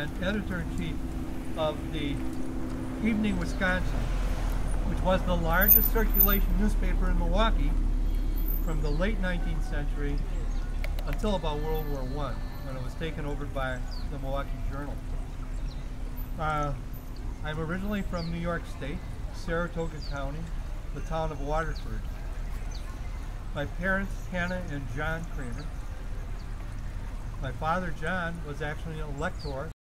and editor-in-chief of the Evening Wisconsin, which was the largest circulation newspaper in Milwaukee from the late 19th century until about World War I, when it was taken over by the Milwaukee Journal. Uh, I'm originally from New York State, Saratoga County, the town of Waterford. My parents, Hannah and John Kramer. My father, John, was actually an elector